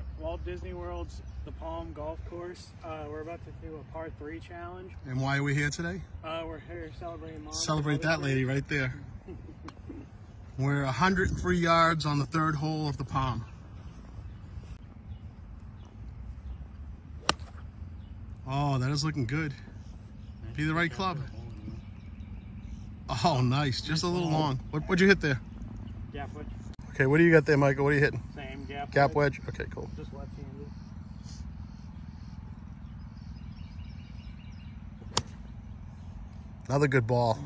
at Walt Disney World's The Palm Golf Course. Uh, we're about to do a par three challenge. And why are we here today? Uh, we're here celebrating Mom. Celebrate that lady right there. We're 103 yards on the third hole of the Palm. Oh, that is looking good. Be the right club. Oh, nice. Just a little long. What, what'd you hit there? Okay, what do you got there, Michael? What are you hitting? Same gap. Gap wedge? Okay, cool. Just left-handed. Another good ball.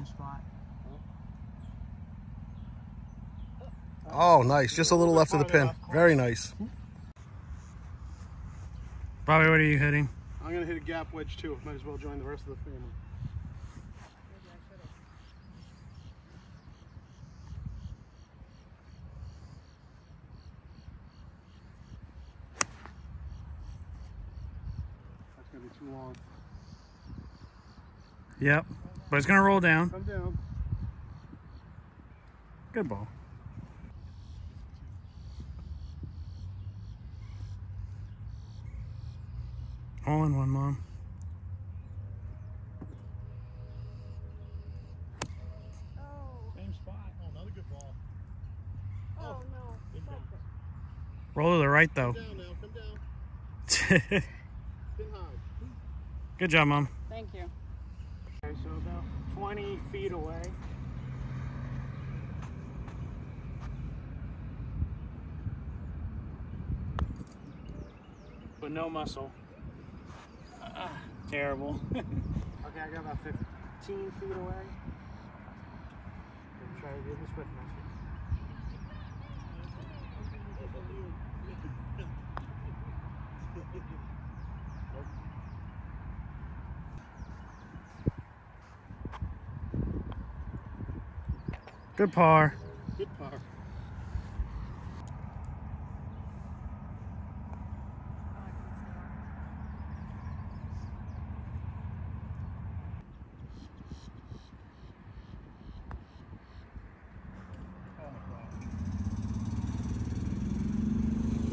Oh, oh, nice. Just a little left of the pin. Very nice. Bobby, what are you hitting? I'm going to hit a gap wedge too. Might as well join the rest of the family. That's going to be too long. Yep. But it's going to roll down. Come down. Good ball. All in one, Mom. Oh, Same spot. Oh, another good ball. oh no. Roll to the right, though. Down now. Come down. Pin high. Good job, Mom. Thank you. Okay, so about 20 feet away. But no muscle. Ah, terrible. okay, I got about 15 feet away. Gonna try to do this with muscle. Good par. Good par.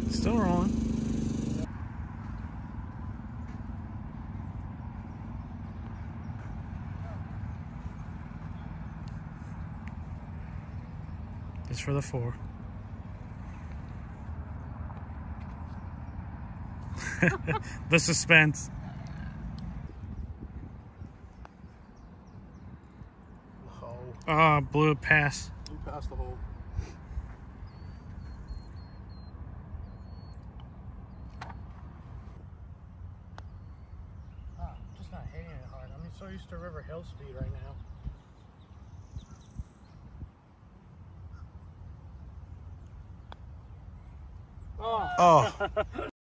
Still rolling. It's for the four. the suspense. Oh, Ah, blew a pass. you passed the hole. Ah, just not hitting it hard. I'm so used to River Hill speed right now. Oh, Oh,